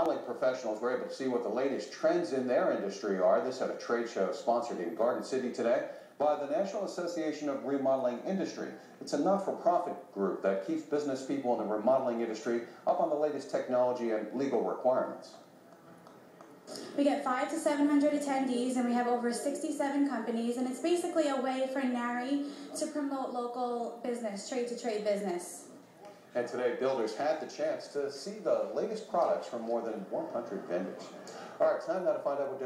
Remodeling professionals were able to see what the latest trends in their industry are. This at a trade show sponsored in Garden City today by the National Association of Remodeling Industry. It's a not-for-profit group that keeps business people in the remodeling industry up on the latest technology and legal requirements. We get five to 700 attendees, and we have over 67 companies, and it's basically a way for NARI to promote local business, trade to trade business. And today, builders had the chance to see the latest products from more than 100 vendors. All right, time now to find out what